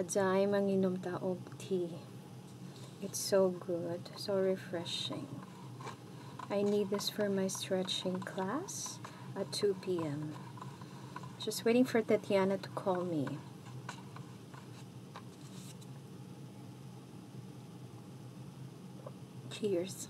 Mga day, manginom taog tea. It's so good, so refreshing. I need this for my stretching class at 2 p.m. Just waiting for Tatiana to call me. Cheers.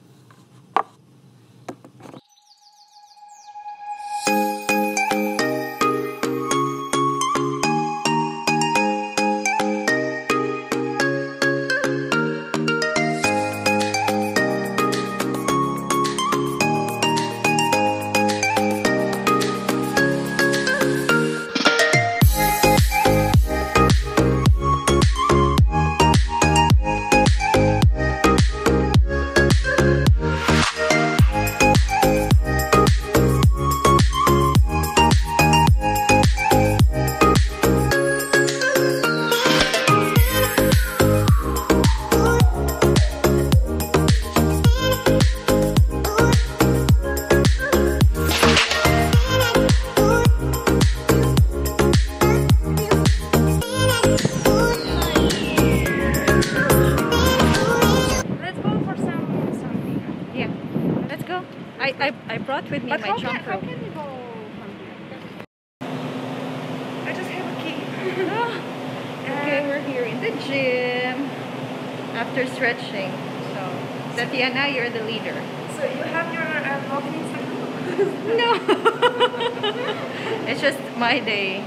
I with me But my how can, jump how can we go from here? I just have a key. Okay, we're here in the gym after stretching. So, Tatiana, you're the leader. So you have your uh, Instagram? No, it's just my day.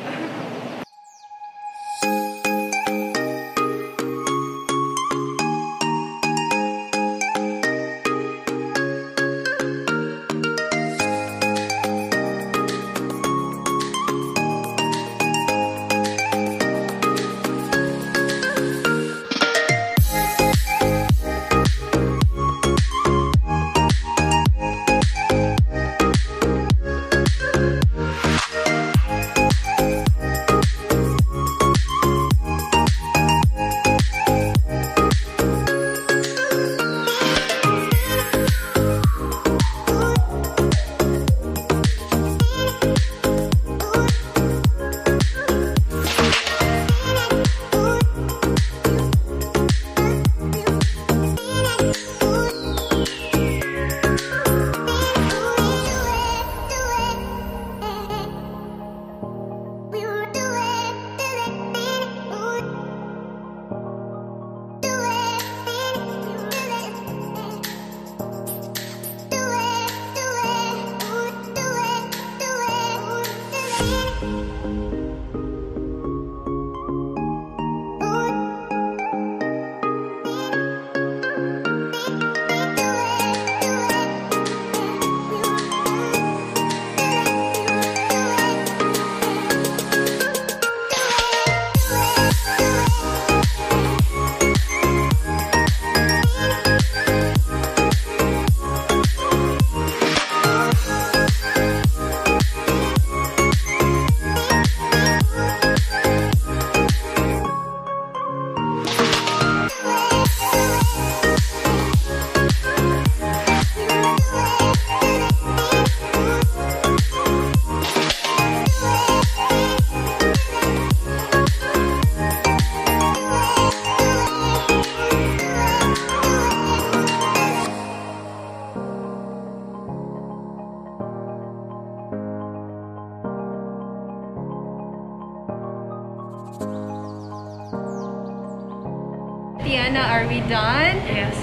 Tiana, are we done? Yes.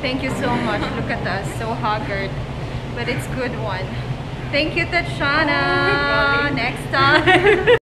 Thank you so much. Look at us, so haggard. But it's good one. Thank you, Tatiana. Oh, Next time.